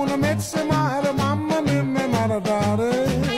una mezz'e mare, mamma mia, mare, dare.